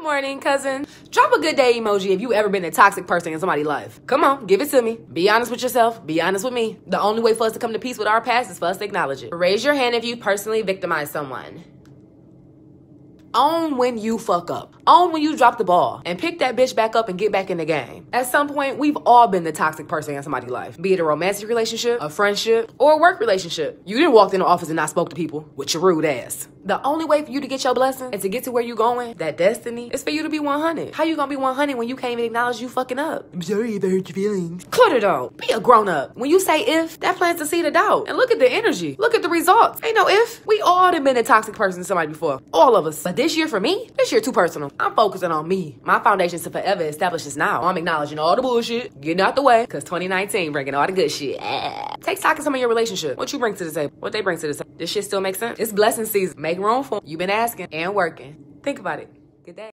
Good morning, cousin. Drop a good day emoji if you ever been a toxic person in somebody's life. Come on, give it to me. Be honest with yourself. Be honest with me. The only way for us to come to peace with our past is for us to acknowledge it. Raise your hand if you personally victimized someone. Own when you fuck up. Own when you drop the ball and pick that bitch back up and get back in the game. At some point, we've all been the toxic person in somebody's life, be it a romantic relationship, a friendship, or a work relationship. You didn't walk in the office and not spoke to people with your rude ass. The only way for you to get your blessing and to get to where you going, that destiny, is for you to be 100. How you gonna be 100 when you can't even acknowledge you fucking up? I'm sorry if I hurt your feelings. Cut it out. Be a grown up. When you say if, that plants the seed of doubt. And look at the energy. Look at the results. Ain't no if. We all have been a toxic person to somebody before. All of us. But this year for me, this year too personal. I'm focusing on me. My foundation to forever establish this now. I'm acknowledging all the bullshit, getting out the way, cause 2019 bringing all the good shit. Ah. Take stock of some of your relationship. What you bring to the table. What they bring to the table. This shit still makes sense. It's blessing season. Make room for 'em. You've been asking and working. Think about it. Good day.